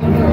Please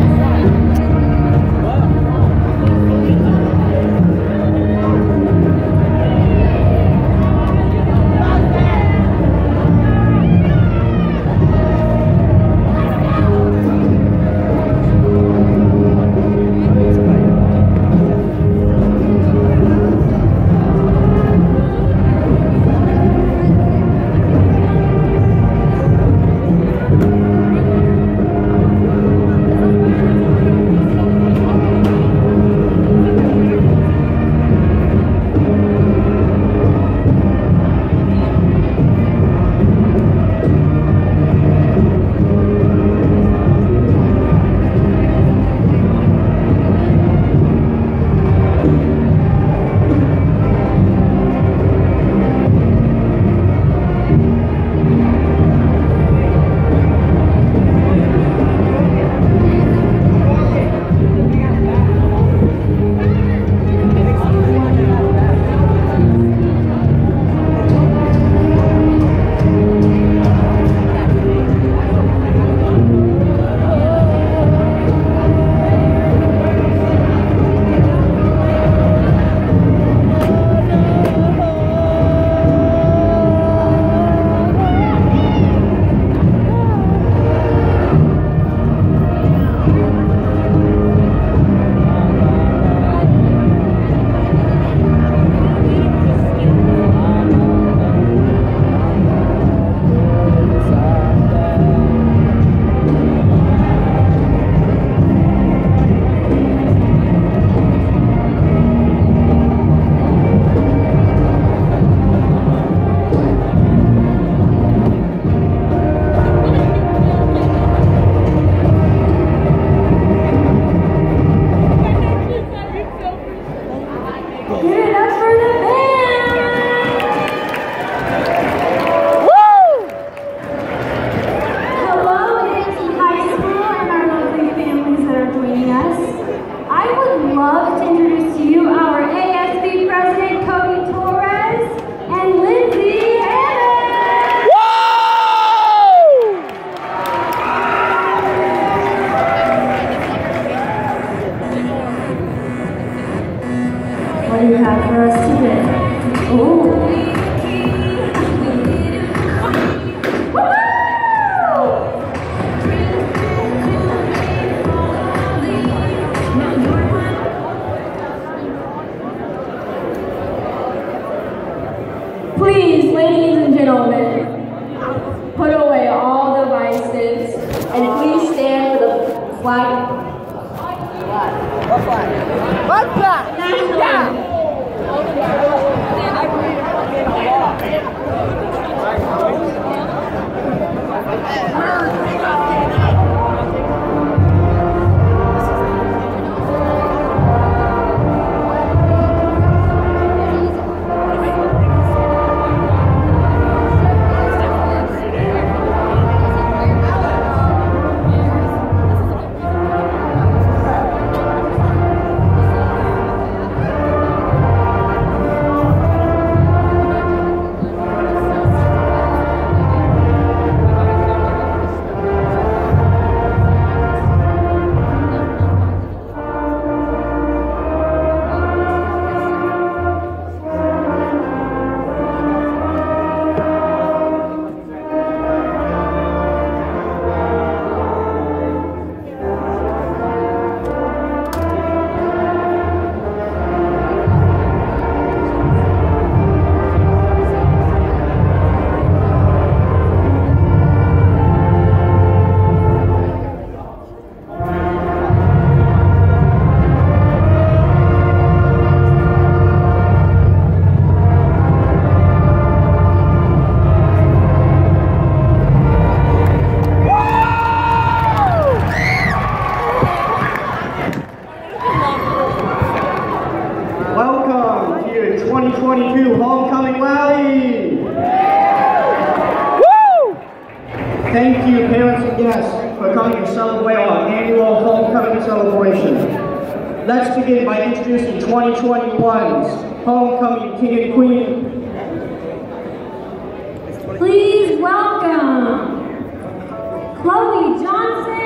Chloe Johnson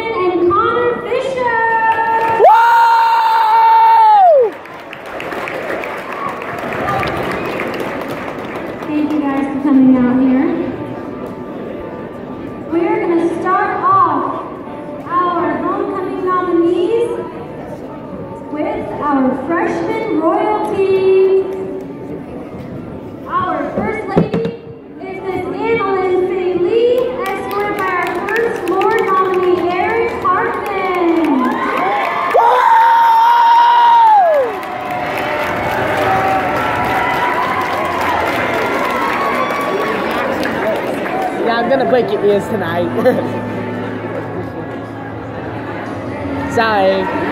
Break your ears tonight. Sorry.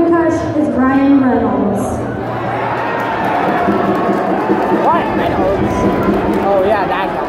Prakash is Ryan Reynolds. Ryan Reynolds? Oh yeah, that guy.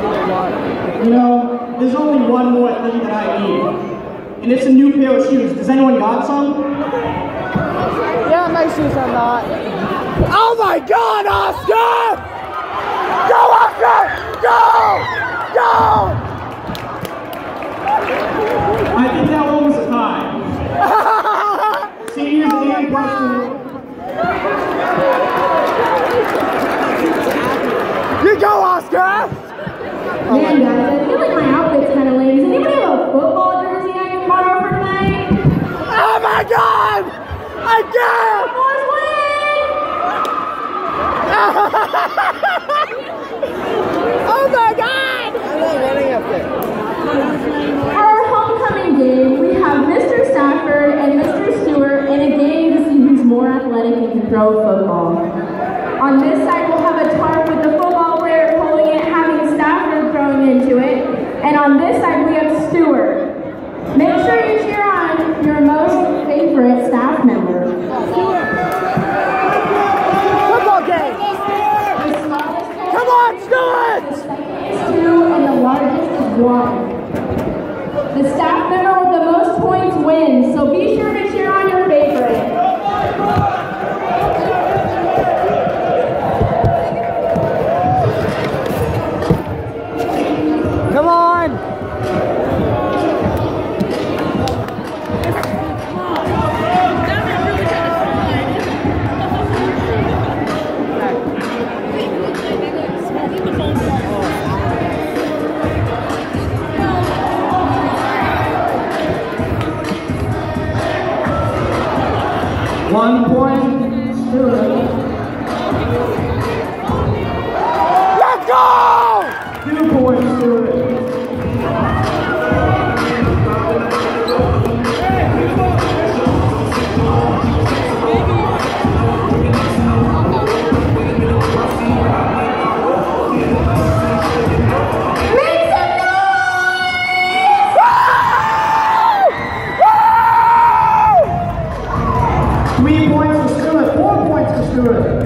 You know, there's only one more thing that I need. And it's a new pair of shoes. Does anyone got some? Yeah, my shoes are not. Oh my god, Oscar! Go, Oscar! Go! Go! I think that one was a tie. See, here's the oh question. You go, Oscar! Oh Man, guys, I feel like my outfit's kind of lame. Does anybody have a football jersey I can borrow for tonight? Oh my god! Again! Boys! Let's do.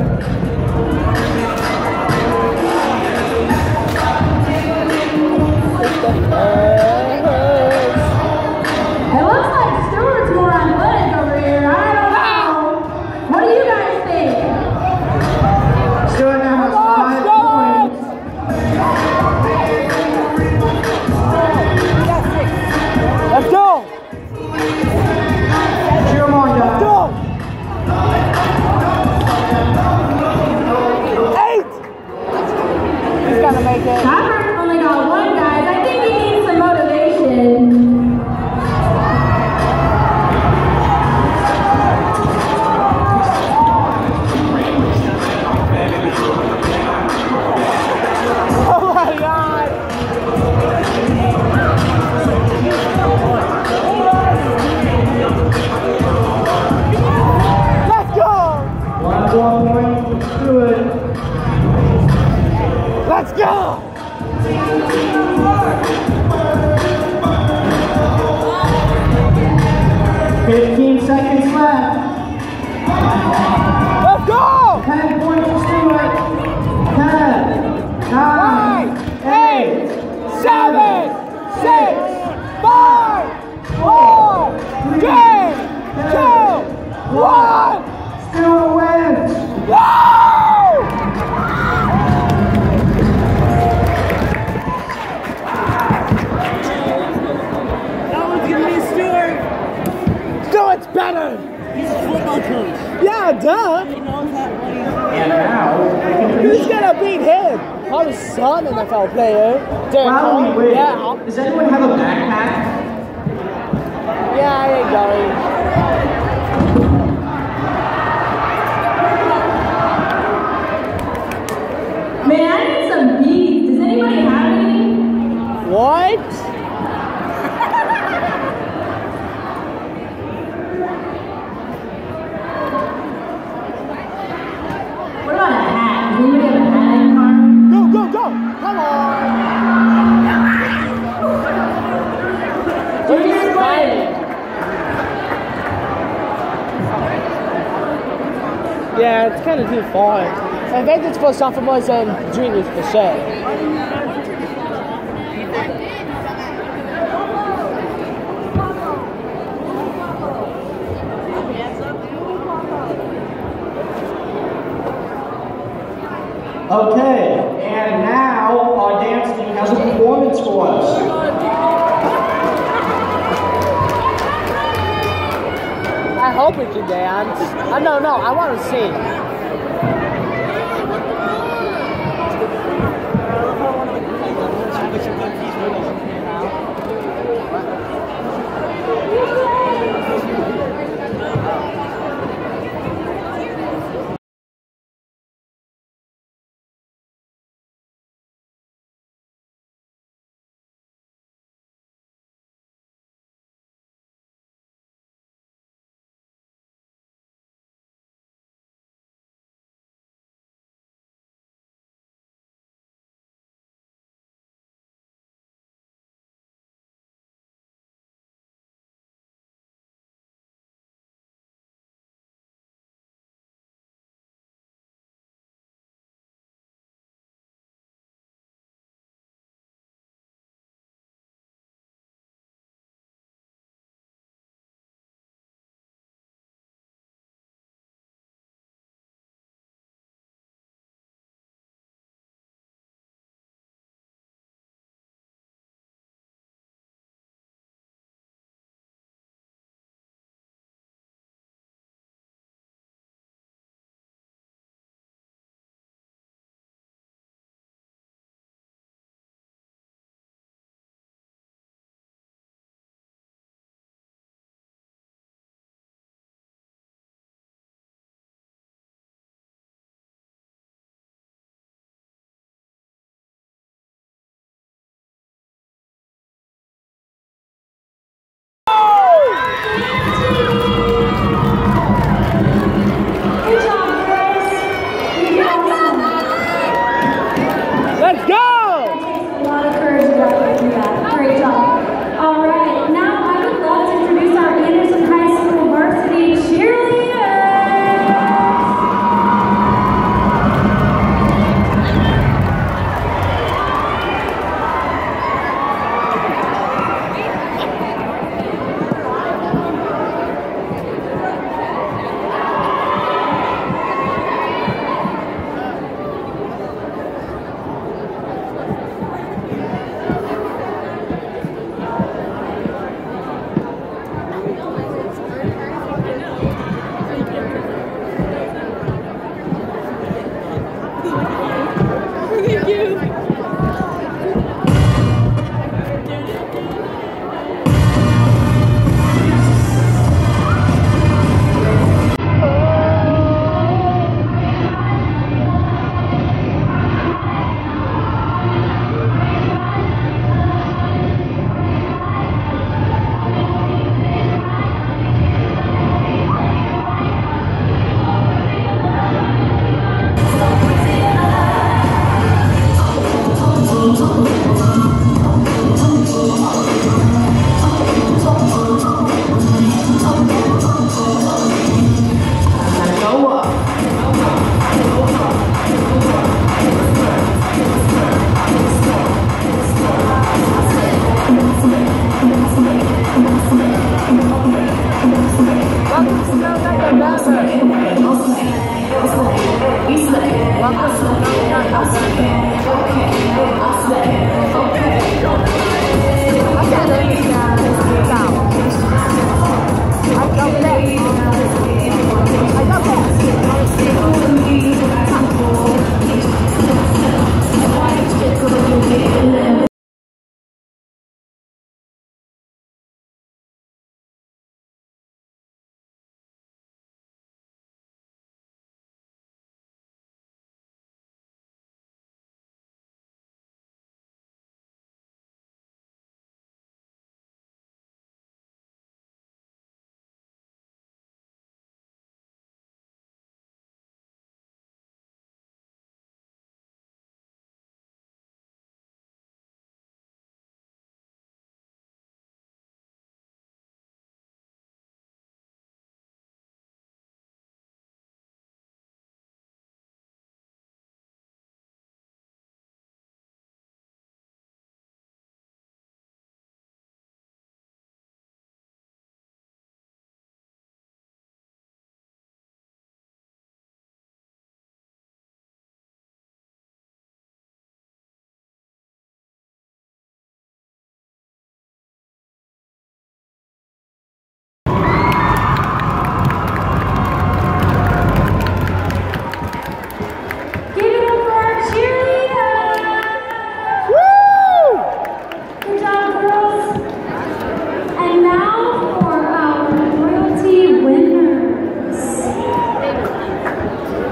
We can Who's gonna beat him? Probably some NFL player. Derek While we Carr. wait, Yeah, does anyone have a backpack? yeah, I ain't going. Man, I need some beads. Does anybody have any? What? What Come on! We're just. Yeah, it's kind of too far. I think it's for sophomores and juniors for sure. Okay, and now our dance team has a performance for us. I hope we can dance. I no, no, I want to sing.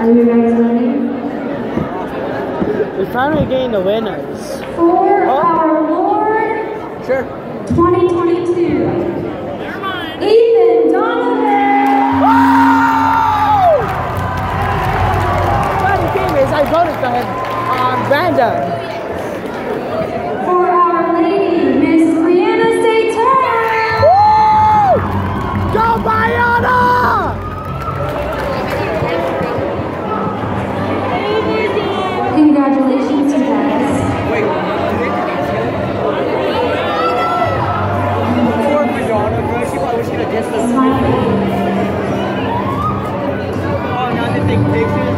Are you guys ready? We finally gained the winners. For oh. our Lord sure. 2022, Ethan Donovan! Woo! Funny thing is, I voted for him um, on random. Oh, now they take pictures.